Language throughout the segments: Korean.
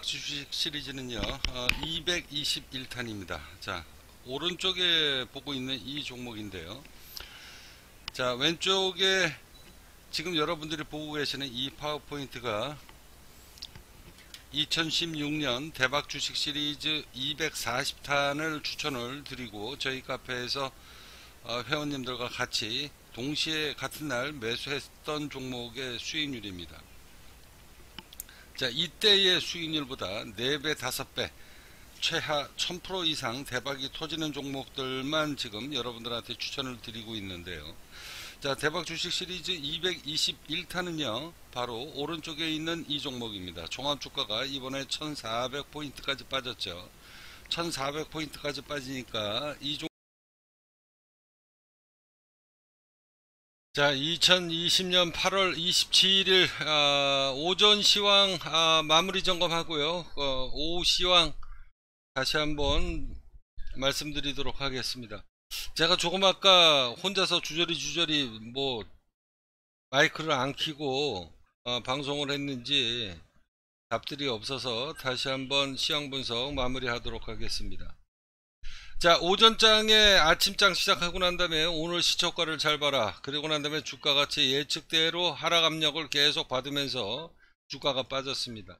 주식 시리즈는요, 어, 221탄입니다. 자, 오른쪽에 보고 있는 이 종목인데요. 자, 왼쪽에 지금 여러분들이 보고 계시는 이 파워포인트가 2016년 대박 주식 시리즈 240탄을 추천을 드리고 저희 카페에서 어, 회원님들과 같이 동시에 같은 날 매수했던 종목의 수익률입니다. 자, 이때의 수익률보다 4배, 5배, 최하 1000% 이상 대박이 터지는 종목들만 지금 여러분들한테 추천을 드리고 있는데요. 자, 대박 주식 시리즈 221탄은요, 바로 오른쪽에 있는 이 종목입니다. 종합 주가가 이번에 1400포인트까지 빠졌죠. 1400포인트까지 빠지니까 이 종 자, 2020년 8월 27일 아, 오전 시황 아, 마무리 점검하고요. 어, 오후 시황 다시 한번 말씀드리도록 하겠습니다. 제가 조금 아까 혼자서 주저리 주저리 뭐 마이크를 안 켜고 어, 방송을 했는지 답들이 없어서 다시 한번 시황 분석 마무리 하도록 하겠습니다. 자 오전장에 아침장 시작하고 난 다음에 오늘 시초가를 잘 봐라. 그리고 난 다음에 주가같이 예측대로 하락 압력을 계속 받으면서 주가가 빠졌습니다.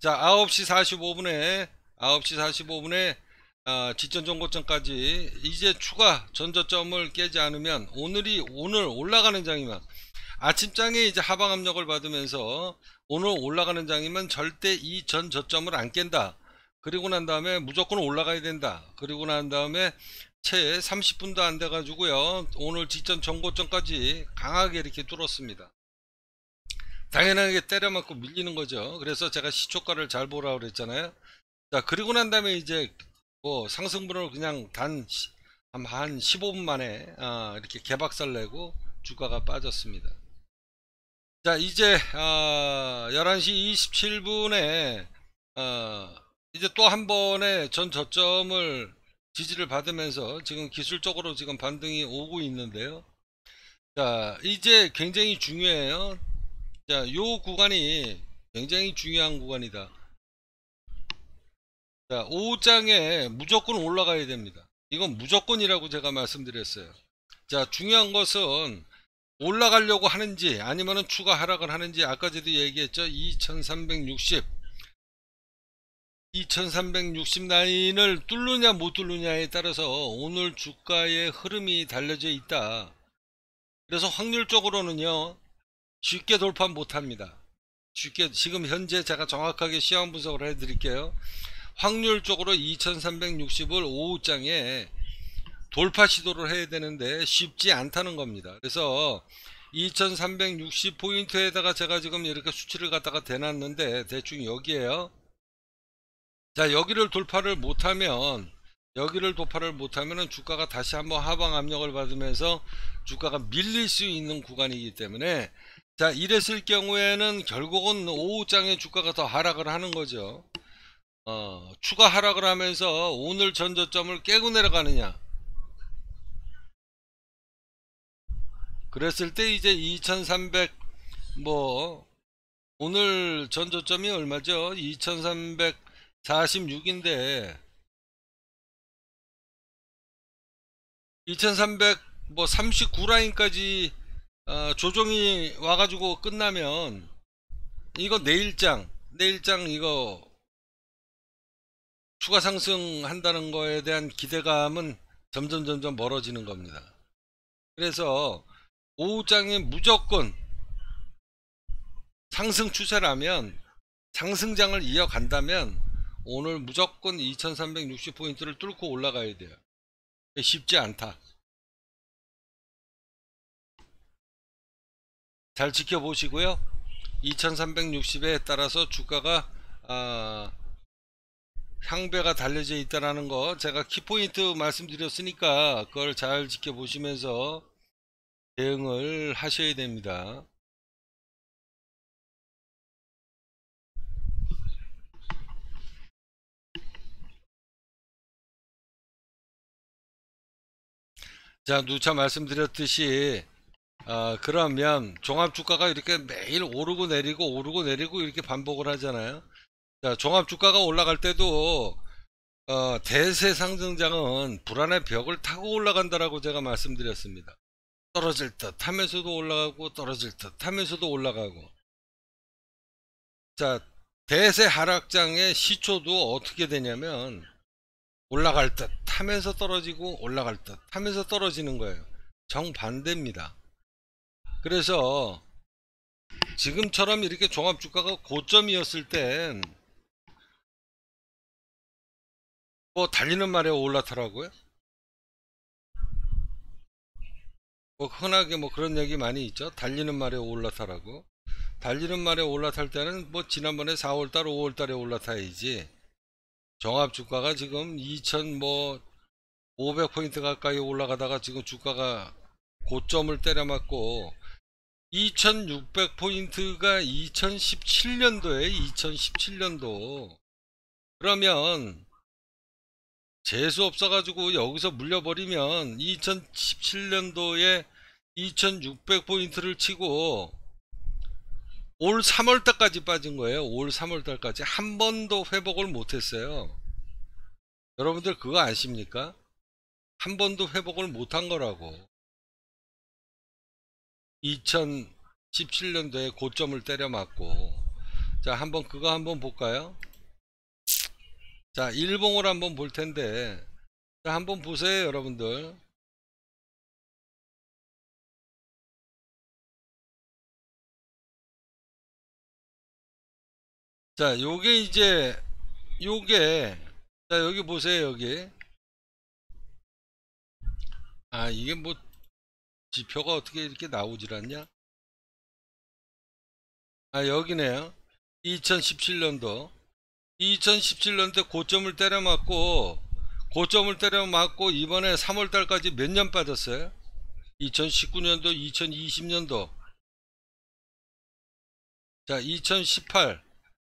자 9시 45분에 9시 45분에 아, 지전 정고점까지 이제 추가 전저점을 깨지 않으면 오늘이 오늘 올라가는 장이면 아침장에 이제 하방 압력을 받으면서 오늘 올라가는 장이면 절대 이 전 저점을 안 깬다 그리고 난 다음에 무조건 올라가야 된다. 그리고 난 다음에 채 30분도 안 돼 가지고요. 오늘 직전 정고점까지 강하게 이렇게 뚫었습니다. 당연하게 때려 맞고 밀리는 거죠. 그래서 제가 시초가를 잘 보라고 그랬잖아요. 자, 그리고 난 다음에 이제 뭐 상승분을 그냥 단 한 15분 만에 아, 이렇게 개박살 내고 주가가 빠졌습니다. 자, 이제 아, 11시 27분에 어, 이제 또 한 번의 전 저점을 지지를 받으면서 지금 기술적으로 지금 반등이 오고 있는데요. 자, 이제 굉장히 중요해요. 자, 요 구간이 굉장히 중요한 구간이다. 자, 5장에 무조건 올라가야 됩니다. 이건 무조건이라고 제가 말씀드렸어요. 자, 중요한 것은 올라가려고 하는지 아니면은 추가 하락을 하는지 아까 저도 얘기했죠. 2360 2360 라인을 뚫느냐 못 뚫느냐에 따라서 오늘 주가의 흐름이 달려져 있다. 그래서 확률적으로는요. 쉽게 돌파 못합니다. 쉽게 지금 현재 제가 정확하게 시황 분석을 해드릴게요. 확률적으로 2360을 오후장에 돌파 시도를 해야 되는데 쉽지 않다는 겁니다. 그래서 2360 포인트에다가 제가 지금 이렇게 수치를 갖다가 대놨는데 대충 여기에요. 자 여기를 돌파를 못하면 여기를 돌파를 못하면 주가가 다시 한번 하방 압력을 받으면서 주가가 밀릴 수 있는 구간이기 때문에 자 이랬을 경우에는 결국은 오후장에 주가가 더 하락을 하는 거죠. 어, 추가 하락을 하면서 오늘 전저점을 깨고 내려가느냐. 그랬을 때 이제 2300 뭐 오늘 전저점이 얼마죠? 2300 46인데 2300뭐 39라인까지 어, 조정이 와가지고 끝나면 이거 내일장 내일장 이거 추가 상승한다는 거에 대한 기대감은 점점 점점 멀어지는 겁니다. 그래서 오후장에 무조건 상승 추세라면 상승장을 이어간다면 오늘 무조건 2360포인트를 뚫고 올라가야 돼요. 쉽지 않다. 잘 지켜보시고요. 2360에 따라서 주가가 아, 향배가 달려져 있다는 거 제가 키포인트 말씀드렸으니까 그걸 잘 지켜보시면서 대응을 하셔야 됩니다. 자 누차 말씀드렸듯이 어, 그러면 종합주가가 이렇게 매일 오르고 내리고 오르고 내리고 이렇게 반복을 하잖아요 자, 종합 주가가 올라갈 때도 어, 대세 상승장은 불안의 벽을 타고 올라간다라고 제가 말씀드렸습니다. 떨어질 듯 하면서도 올라가고 떨어질 듯 하면서도 올라가고 자 대세 하락장의 시초도 어떻게 되냐면 올라갈 듯 하면서 떨어지고 올라갈 듯 하면서 떨어지는 거예요 정반대입니다 그래서 지금처럼 이렇게 종합주가가 고점이었을 땐 뭐 달리는 말에 올라타라고요? 뭐 흔하게 뭐 그런 얘기 많이 있죠. 달리는 말에 올라타라고. 달리는 말에 올라탈 때는 뭐 지난번에 4월달, 5월달에 올라타야지. 정합 주가가 지금 2,000뭐 500포인트 가까이 올라가다가 지금 주가가 고점을 때려맞고 2600포인트가 2017년도에 2017년도. 그러면 재수 없어가지고 여기서 물려버리면 2017년도에 2600포인트를 치고 올 3월달까지 빠진 거예요. 올 3월달까지 한 번도 회복을 못했어요. 여러분들 그거 아십니까? 한 번도 회복을 못한 거라고. 2017년도에 고점을 때려 맞고 자 한번 그거 한번 볼까요? 자 일봉을 한번 볼 텐데 자 한번 보세요 여러분들 자 요게 이제 요게 자 여기 보세요 여기. 아 이게 뭐 지표가 어떻게 이렇게 나오질 않냐? 아 여기네요. 2017년도. 2017년도 고점을 때려 맞고 고점을 때려 맞고 이번에 3월달까지 몇 년 빠졌어요? 2019년도 2020년도. 자 2018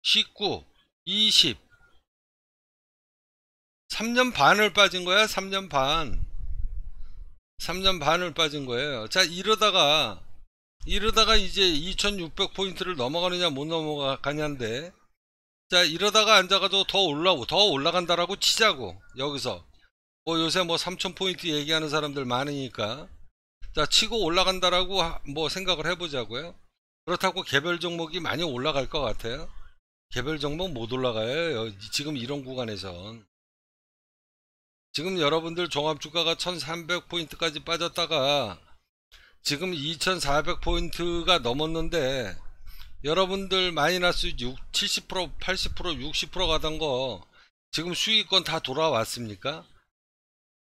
19 20 3년 반을 빠진 거야 3년 반. 3년 반을 빠진 거예요. 자 이러다가 이러다가 이제 2600포인트를 넘어가느냐 못 넘어가냐인데 자 이러다가 앉아가지고 더 올라오고 더 올라간다라고 치자고 여기서. 뭐 요새 뭐 3000포인트 얘기하는 사람들 많으니까. 자 치고 올라간다라고 뭐 생각을 해보자고요. 그렇다고 개별 종목이 많이 올라갈 것 같아요 개별 종목 못 올라가요 지금 이런 구간에선 지금 여러분들 종합주가가 1300포인트까지 빠졌다가 지금 2400포인트가 넘었는데 여러분들 마이너스 6, 70%, 80%, 60% 가던 거 지금 수익권 다 돌아왔습니까?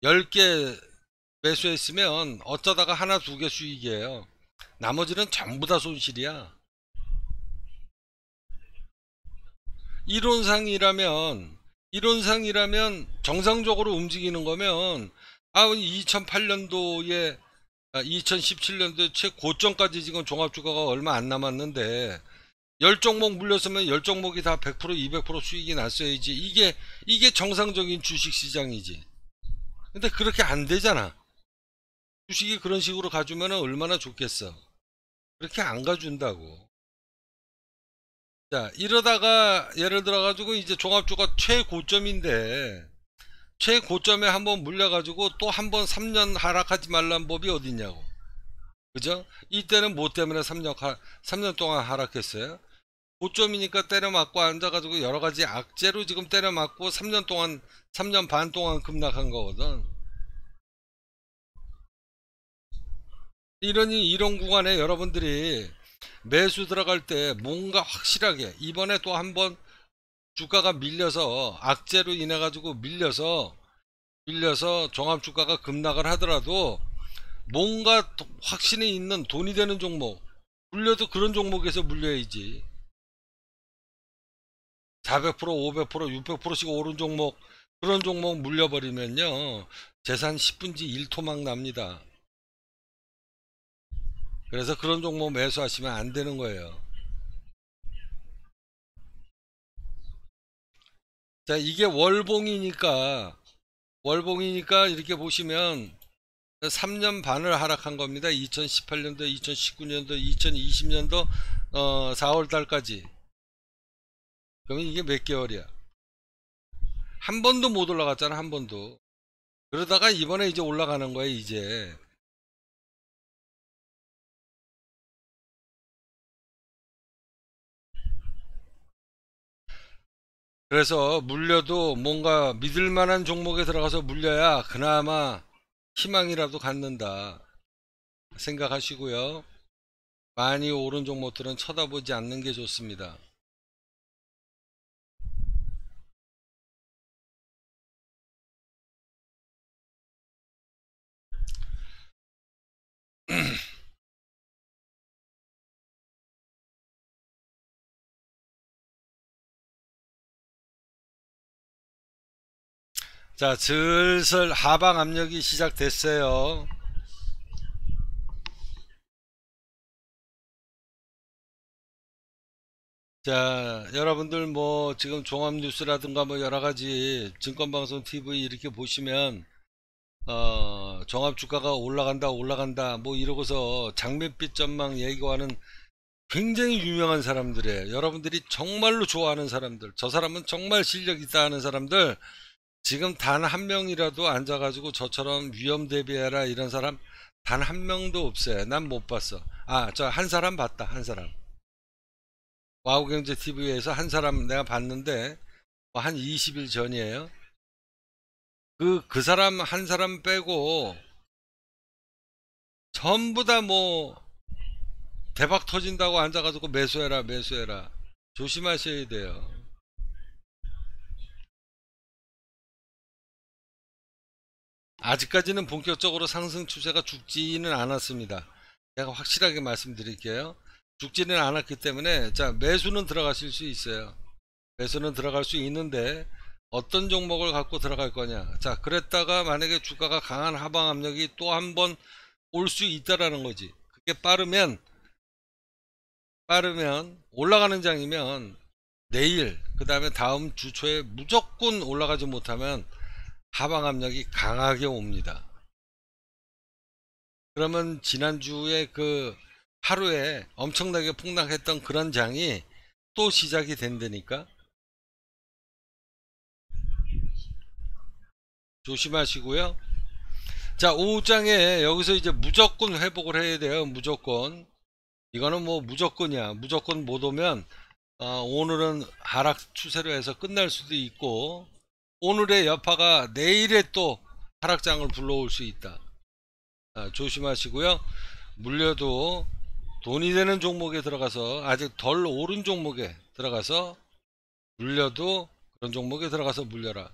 10개 매수했으면 어쩌다가 하나 두 개 수익이에요. 나머지는 전부 다 손실이야. 이론상이라면 이론상이라면 정상적으로 움직이는 거면 아 2008년도에 2017년도 최고점까지 지금 종합주가가 얼마 안 남았는데 10종목 물렸으면 10종목이 다 100% 200% 수익이 났어야지. 이게 이게 정상적인 주식시장이지. 근데 그렇게 안 되잖아. 주식이 그런 식으로 가주면 얼마나 좋겠어. 그렇게 안 가준다고 자 이러다가 예를 들어 가지고 이제 종합주가 최고점인데 최고점에 한번 물려가지고 또 한 번 3년 하락하지 말란 법이 어딨냐고. 그죠? 이때는 뭐 때문에 3년, 하, 3년 동안 하락했어요? 고점이니까 때려 맞고 앉아가지고 여러 가지 악재로 지금 때려 맞고 3년 동안, 3년 반 동안 급락한 거거든. 이러니 이런 구간에 여러분들이 매수 들어갈 때 뭔가 확실하게 이번에 또 한번 주가가 밀려서 악재로 인해 가지고 밀려서 밀려서 종합 주가가 급락을 하더라도 뭔가 확신이 있는 돈이 되는 종목 물려도 그런 종목에서 물려야지. 400% 500% 600%씩 오른 종목 그런 종목 물려버리면요 재산 10분지 1토막 납니다 그래서 그런 종목 매수하시면 안 되는 거예요 자 이게 월봉이니까 월봉이니까 이렇게 보시면 3년 반을 하락한 겁니다 2018년도 2019년도 2020년도 어, 4월 달까지 그러면 이게 몇 개월이야? 한 번도 못 올라갔잖아, 한 번도. 그러다가 이번에 이제 올라가는 거야, 이제. 그래서 물려도 뭔가 믿을 만한 종목에 들어가서 물려야 그나마 희망이라도 갖는다. 생각하시고요. 많이 오른 종목들은 쳐다보지 않는 게 좋습니다. 자, 슬슬 하방 압력이 시작됐어요. 자, 여러분들 뭐 지금 종합뉴스라든가 뭐 여러 가지 증권방송 TV 이렇게 보시면 어, 종합주가가 올라간다 올라간다 뭐 이러고서 장밋빛 전망 얘기하는 굉장히 유명한 사람들이에요. 여러분들이 정말로 좋아하는 사람들, 저 사람은 정말 실력 있다 하는 사람들 지금 단 한 명이라도 앉아가지고 저처럼 위험 대비해라 이런 사람 단 한 명도 없어요. 난 못 봤어. 아, 저 한 사람 봤다. 한 사람. 와우경제 TV에서 한 사람 내가 봤는데 뭐 한 20일 전이에요. 그, 그 사람 한 사람 빼고 전부 다 뭐 대박 터진다고 앉아가지고 매수해라 매수해라 조심하셔야 돼요. 아직까지는 본격적으로 상승 추세가 죽지는 않았습니다. 제가 확실하게 말씀드릴게요. 죽지는 않았기 때문에 자 매수는 들어가실 수 있어요. 매수는 들어갈 수 있는데 어떤 종목을 갖고 들어갈 거냐. 자 그랬다가 만약에 주가가 강한 하방 압력이 또 한 번 올 수 있다라는 거지. 그게 빠르면 빠르면 올라가는 장이면 내일 그 다음에 다음 주 초에 무조건 올라가지 못하면 하방 압력이 강하게 옵니다. 그러면 지난주에 그 하루에 엄청나게 폭락했던 그런 장이 또 시작이 된다니까? 조심하시고요. 자 오후장에 여기서 이제 무조건 회복을 해야 돼요 무조건. 이거는 뭐 무조건이야. 무조건 못 오면 어, 오늘은 하락 추세로 해서 끝날 수도 있고 오늘의 여파가 내일에 또 하락장을 불러올 수 있다 아, 조심하시고요 물려도 돈이 되는 종목에 들어가서 아직 덜 오른 종목에 들어가서 물려도 그런 종목에 들어가서 물려라.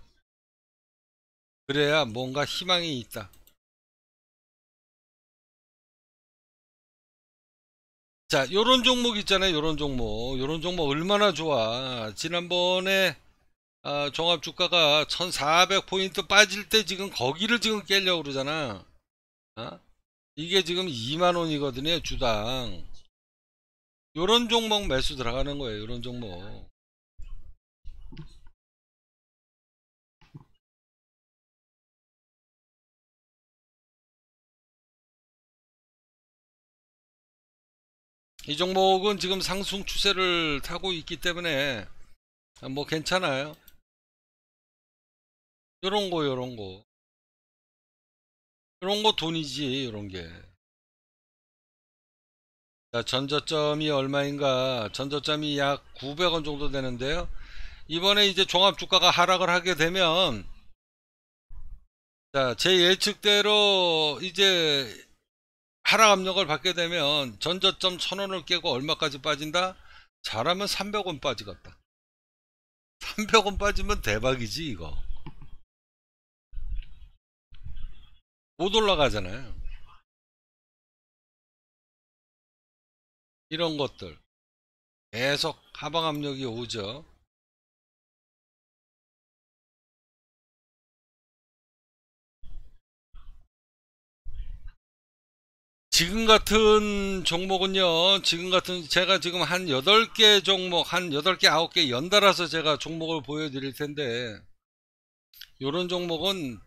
그래야 뭔가 희망이 있다. 자, 요런 종목 있잖아요. 요런 종목. 요런 종목 얼마나 좋아. 지난번에 아, 종합 주가가 1400포인트 빠질 때 지금 거기를 지금 깨려고 그러잖아. 어? 이게 지금 2만원이거든요 주당 요런 종목 매수 들어가는 거예요 요런 종목 이 종목은 지금 상승 추세를 타고 있기 때문에 뭐 괜찮아요 요런 거 요런 거. 이런 거 돈이지 이런 게. 자, 전저점이 얼마인가? 전저점이 약 900원 정도 되는데요. 이번에 이제 종합주가가 하락을 하게 되면 자, 제 예측대로 이제 하락 압력을 받게 되면 전저점 1000원을 깨고 얼마까지 빠진다? 잘하면 300원 빠지겠다. 300원 빠지면 대박이지 이거 못 올라가잖아요. 이런 것들 계속 하방 압력이 오죠. 지금 같은 종목은요, 지금 같은, 제가 지금 한 8개 종목, 한 8개, 9개 연달아서 제가 종목을 보여드릴 텐데, 요런 종목은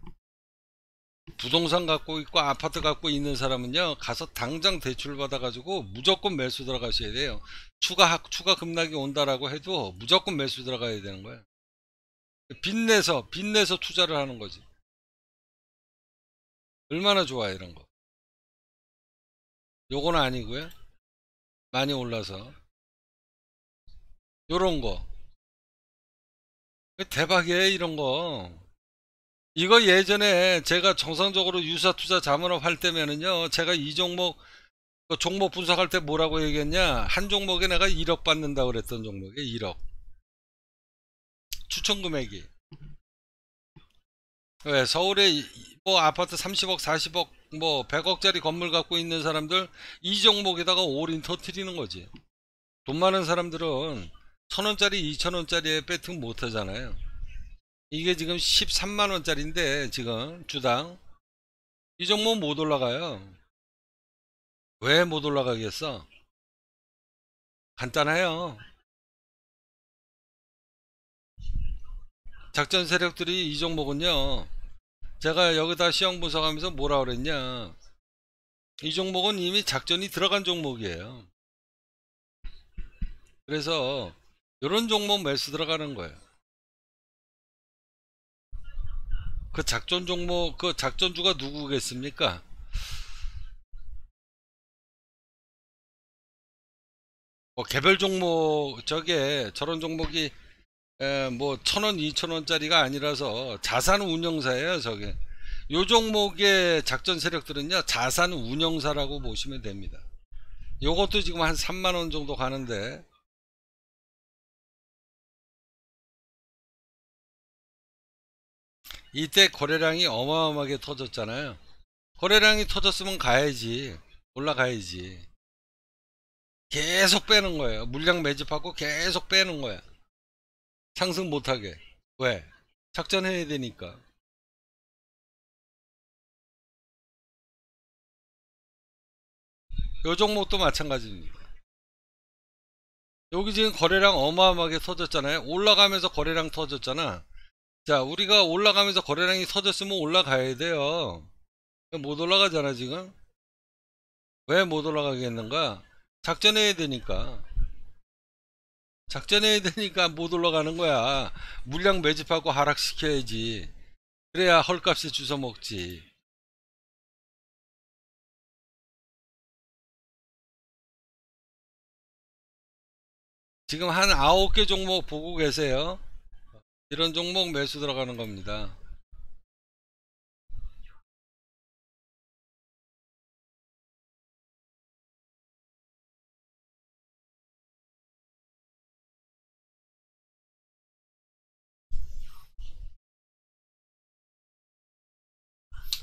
부동산 갖고 있고 아파트 갖고 있는 사람은요 가서 당장 대출 받아 가지고 무조건 매수 들어가셔야 돼요. 추가 추가 급락이 온다라고 해도 무조건 매수 들어가야 되는 거예요. 빚내서 빚내서 투자를 하는 거지. 얼마나 좋아 이런 거. 요건 아니고요. 많이 올라서. 요런 거. 대박이에요 이런 거 이거 예전에 제가 정상적으로 유사 투자 자문업 할 때면은요 제가 이 종목 그 종목 분석할 때 뭐라고 얘기했냐? 한 종목에 내가 1억 받는다 그랬던 종목에 1억. 추천 금액이. 왜 서울에 뭐 아파트 30억 40억 뭐 100억짜리 건물 갖고 있는 사람들 이 종목에다가 올인 터트리는 거지. 돈 많은 사람들은 천원짜리 2천원짜리에 배팅 못하잖아요 이게 지금 13만원짜리인데 지금 주당. 이 종목 못 올라가요. 왜 못 올라가겠어? 간단해요. 작전 세력들이 이 종목은요 제가 여기다 시황 분석하면서 뭐라 그랬냐. 이 종목은 이미 작전이 들어간 종목이에요. 그래서 이런 종목 매수 들어가는 거예요 그 작전 종목 그 작전주가 누구겠습니까? 뭐 개별 종목 저게 저런 종목이 에, 뭐 천원 이천원짜리가 아니라서 자산 운영사예요 저게 요 종목의 작전 세력들은요 자산 운영사라고 보시면 됩니다 요것도 지금 한 3만원 정도 가는데 이때 거래량이 어마어마하게 터졌잖아요. 거래량이 터졌으면 가야지. 올라가야지. 계속 빼는 거예요. 물량 매집하고 계속 빼는 거야. 상승 못하게. 왜? 작전해야 되니까. 요 종목도 마찬가지입니다. 여기 지금 거래량 어마어마하게 터졌잖아요. 올라가면서 거래량 터졌잖아. 자 우리가 올라가면서 거래량이 터졌으면 올라가야 돼요. 못 올라가잖아 지금. 왜 못 올라가겠는가? 작전해야 되니까. 작전해야 되니까 못 올라가는 거야. 물량 매집하고 하락시켜야지. 그래야 헐값에 주워 먹지. 지금 한 9개 종목 보고 계세요 이런 종목 매수 들어가는 겁니다.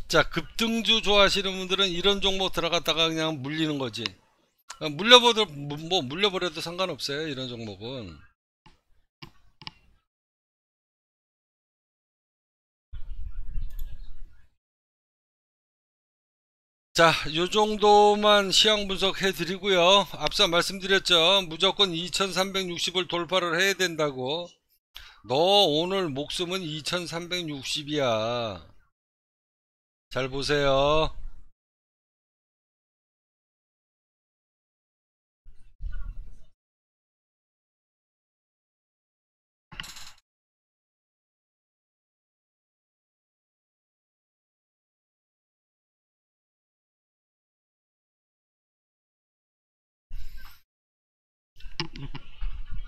자 급등주 좋아하시는 분들은 이런 종목 들어갔다가 그냥 물리는 거지 물려버려 뭐 물려버려도 상관없어요 이런 종목은 자, 요 정도만 시황 분석해 드리고요. 앞서 말씀드렸죠. 무조건 2360을 돌파를 해야 된다고. 너 오늘 목숨은 2360이야. 잘 보세요.